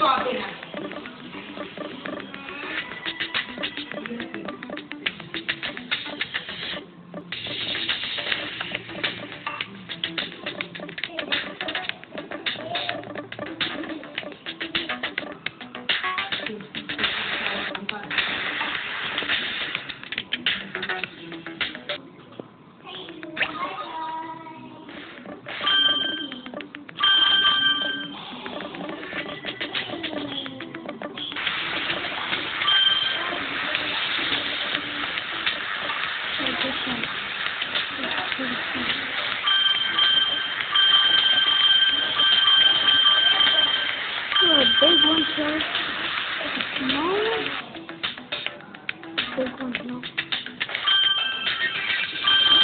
talking Big one, no.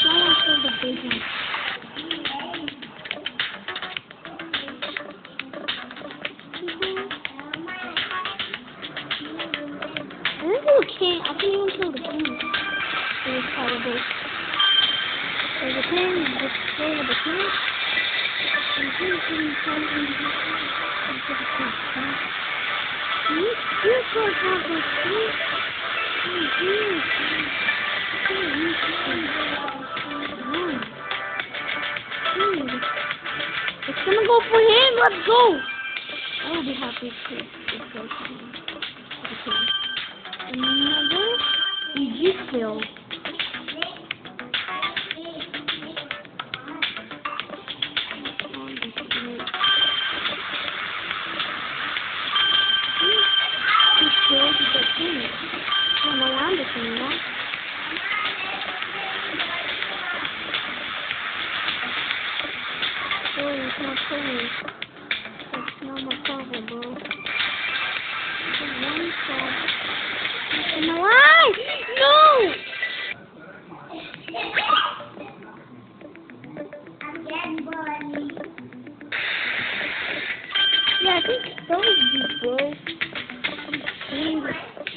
Small one for the big. I think you can't. I think can kill the king. Part of this. There's a king, the king of the king. And the king can here. And the king. The king. It's gonna go for him. Let's go. I will be happy to it goes for him. Okay. Another easy kill. On the From around king, no? Oh, it's not funny. It's not my problem, bro. One. Am I alive? No! Yeah, I think those people think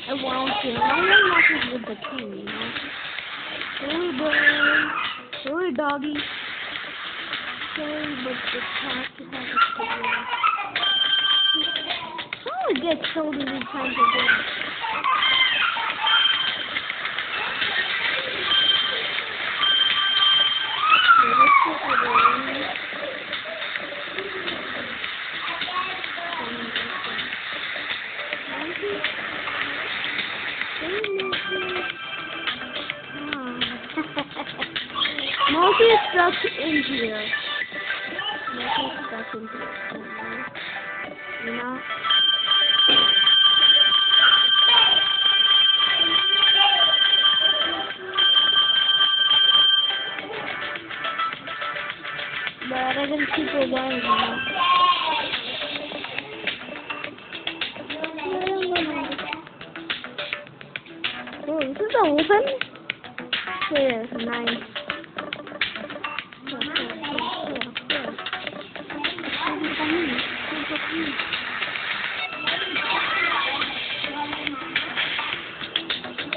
I want to. No one matches with the king, you know? Sorry, boy. Sorry, doggy. Sorry, but the cat has a problem. Someone gets killed every time Monkey is stuck in here. Monkey is stuck in here. You? But I didn't keep? Oh, this is open? Yes, nice.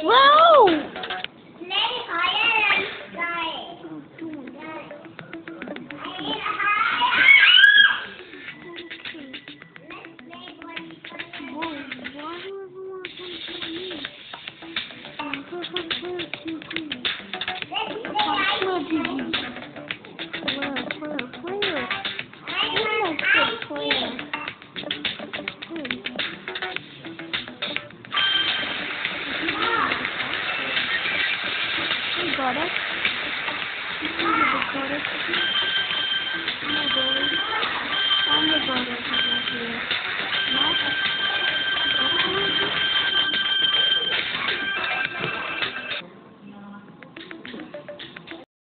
Whoa! Oh my god, I'm not here.